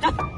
走。